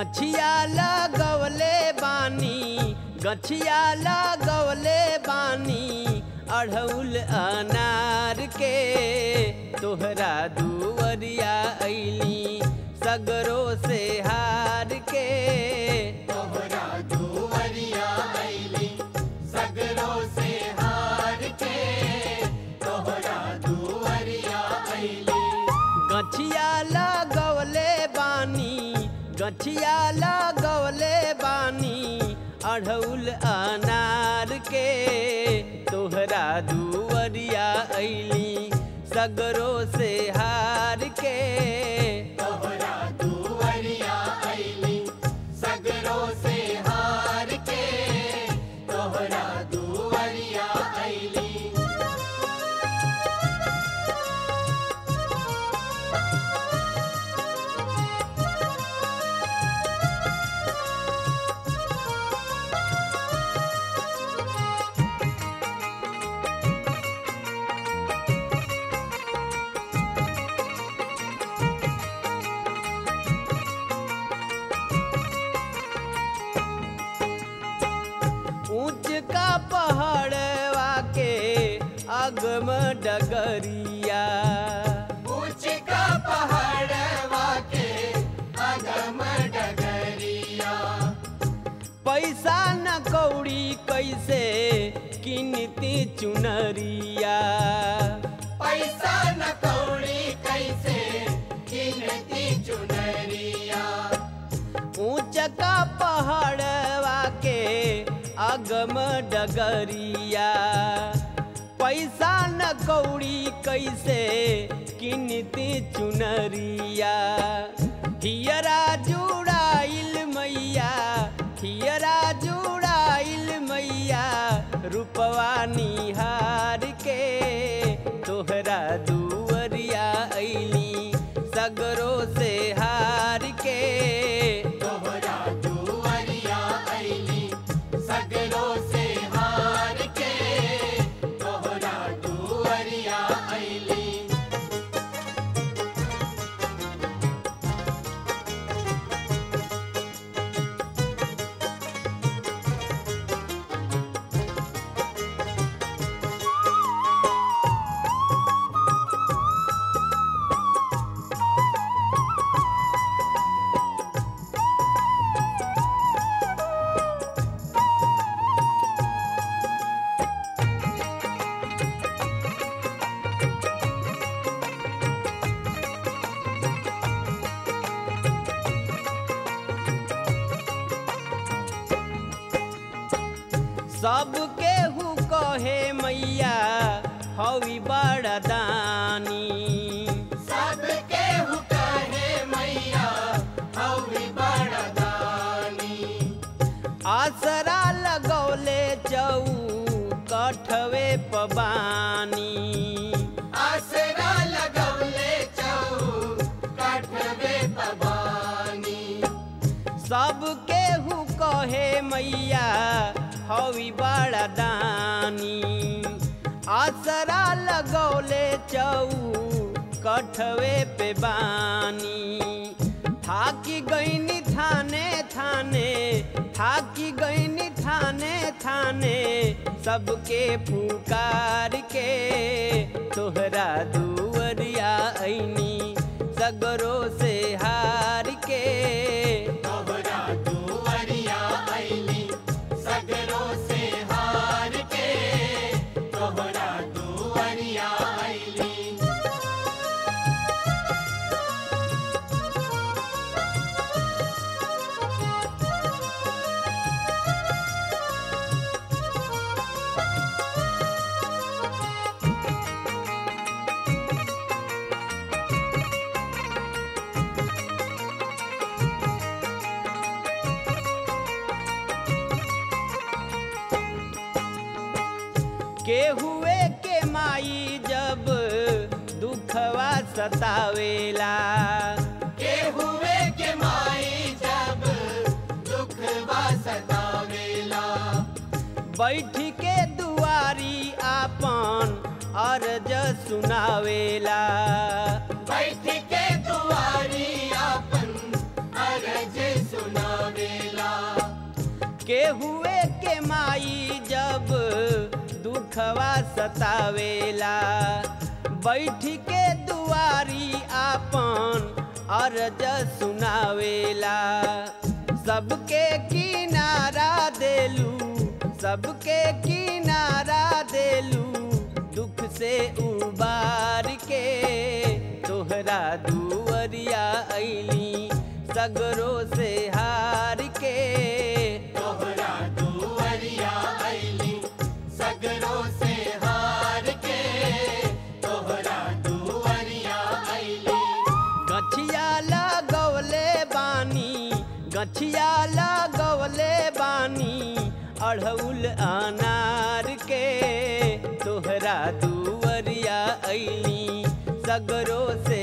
गछिया लगवले बानी गछिया लगवले बानी अढ़ौल अनार के तोहरा दुवरिया ऐली सगरो से हार के तोहरा दुवरिया ऐली सगरो से हार के तोहरा दुवरिया ऐली गछिया गछिया लगौले बानी अढ़ौल अनार के। तोहरा दुवरिया ऐली सगरों से हार के। पहाड़वा के अगम डगरिया। का पहाड़वा के अगम डगरिया। पैसा न कौड़ी कैसे किनती चुनरिया। पैसा न कौड़ी डगरिया पैसा न कौड़ी कैसे किनती चुनरिया। हियरा जुड़ाइल मैया हियरा जुड़ाइल मैया, रूपवा निहार के तोहरा दुअरिया ऐली सगरों से हार के। सबके हु कहे मैया हवी बड़ा दानी। सबके हुकहे मैया हवी बड़दानी आसरा लगौले चौ कठवे पबानी। आसरा लगौले चौ कठवे पबानी। सबके हु कहे मैया हवी बड़ा दानी। आसरा लगौले चौ कठवे पे बानी। थाकी गईनी थाने थाने, थाकी गईनी थाने थाने, सबके पुकार के। तोहरा दुवरिया ऐनी, सगरो के हुए के माई जब दुखवा सतावेला। के हुए के माई जब दुख सतावेला। बैठ के दुआरी आपन अर्ज़ सुनावेला। बैठ के दुआरी अपन अरज सुनावेला। के हुए के माई दुखवा सतावेला। बैठ के दुआरी आपन अर्ज़ सुनावेला। सबके किनारा देलू, सबके किनारा देलू, दुख से उबार के तोहरा दुअरिया ऐली सगरों से गछिया लगवले बानी अढ़ौल अनार के। तोहरा दुवरिया ऐली सगरों से